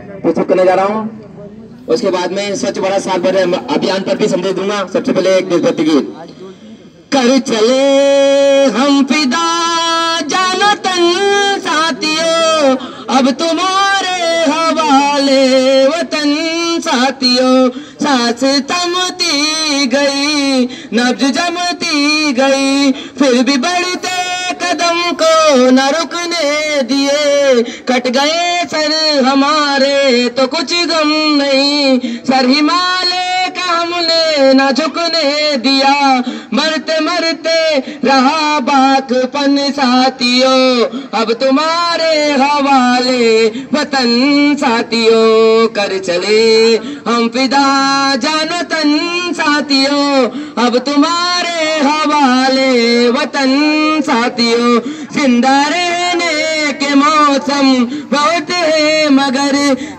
प्रस्तुत करने जा रहा हूँ। उसके बाद में स्वच्छ भारत साल भर अभियान पर भी संदेश दूँगा। सबसे पहले एक देशभक्ति गीत। कर चले हम फिदा जानो तन साथियों। अब तुम्हारे हवाले वतन साथियों। सांस थमती गई, नब्ज जमती गई, फिर भी बढ़ते को न रुकने दिए। कट गए सर हमारे तो कुछ गम नहीं। सर हमने न झुकने दिया। मरते मरते रहा बाकपन साथियों। अब तुम्हारे हवाले वतन साथियों। कर चले हम फिदा जान वतन साथियों। अब तुम्हारे हवाले वतन साथियों। ज़िंदा रहने के मौसम बहुत है, मगर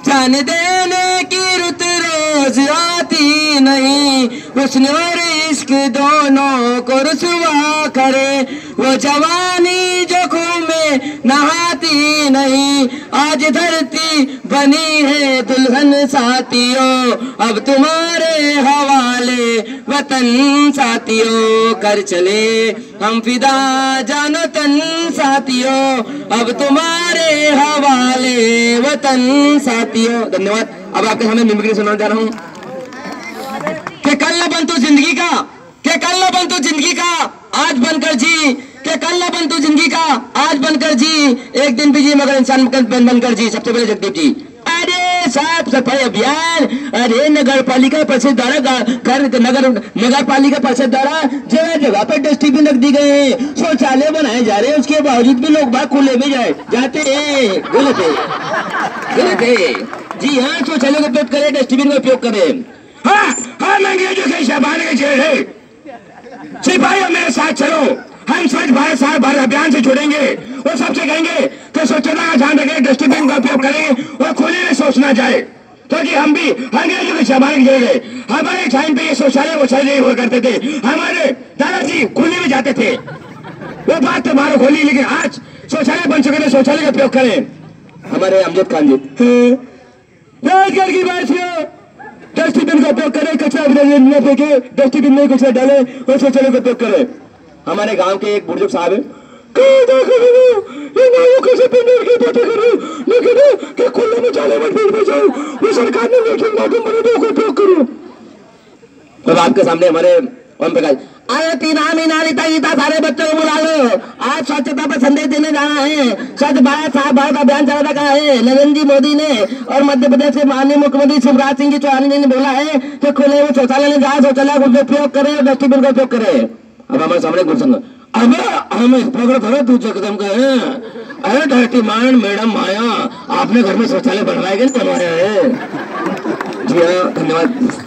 जान देने की रुत रोज आती नहीं। हुस्न और इश्क दोनों को रुसवा करे। वो जवानी जो खून में नहाती नहीं, आज धरती बनी है दुल्हन साथियों। अब तुम्हारे हवाले वतन साथियों, कर चले हम फिदा, जानो तन साथियों। अब तुम्हारे हवाले वतन साथियों। धन्यवाद। अब आपके हमें मिमिक्री सुनाने जा रहा हूँ। कल न बन तू ज़िंदगी का। कि कल न बन तू ज़िंदगी का। आज बनकर जी। कि कल न बन तू ज़िंदगी का। आज बनकर जी। एक दिन भी जी मगर इंसान बन बनकर जी। सबसे पहले जगदीप जी। अरे साफ़ सफ़ाई अभियान। अरे नगर पालिका परिषद द्वारा घर नगर नगर पालिका परिषद द्वारा जगह जगह पर डस्टबिन रख दी गए हैं। शौचालय बनाए जा रहे हैं। उसके बावजूद भी लोग बाहर खुले में जाए। जाते हैं। है। जी हाँ शौचालय का उपयोग करें डस्टबिन का उपयोग करें। हाँ हाँ मैं जेल है सिपाहियों मेरे साथ चलो। हम स्वच्छ भारत साल भारत अभियान से जुड़ेंगे। और सबसे कहेंगे कि स्वच्छता का ध्यान रखें डस्टबिन का उपयोग करें और खुले में सोचना जाए। क्योंकि तो हम भी अंग्रेज़ों के के जेल गए। हमारे टाइम पे ये शौचालय वौचालय हुआ करते थे। हमारे दादाजी खुले में जाते थे। वो बात तो मारो खोली, लेकिन आज शौचालय बन चुके थे शौचालय का उपयोग करें। हमारे अमजद खान जी की बात डस्टबिन का उपयोग करें, कचरा न फेंके, डस्टबिन में कचरा डाले और शौचालय का उपयोग करें। हमारे गाँव के एक बुज़ुर्ग साहब है। सरकार ने अब आपके सामने हमारे ओम प्रकाश अरे तीन मीना रीता गीता सारे बच्चों को बुला लो। आज स्वच्छता पर संदेश देने जाना है। स्वच्छ भारत, साफ़ भारत अभियान चला रखा है। नरेंद्र जी मोदी ने और मध्य प्रदेश के माननीय मुख्यमंत्री शिवराज सिंह जी चौहान जी ने बोला है कि खुले हुए शौचालय में जाए शौचालय का उपयोग करें और डस्टबिन का उपयोग करें। अब हमारे सामने गुरसंग अबे हम इस पकड़ करो तू कदम का है। अरे डर्टी मान मैडम माया, आपने घर में शौचालय बनवाएगा बनवाया है? जी हाँ धन्यवाद।